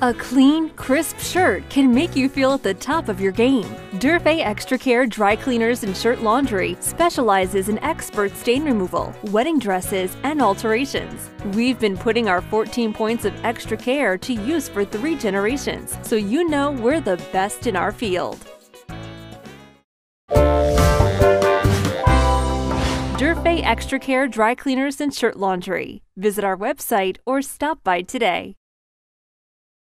A clean, crisp shirt can make you feel at the top of your game. Durfey Extra Care Dry Cleaners and Shirt Laundry specializes in expert stain removal, wedding dresses, and alterations. We've been putting our 14 points of extra care to use for three generations, so you know we're the best in our field. Durfey Extra Care Dry Cleaners and Shirt Laundry. Visit our website or stop by today.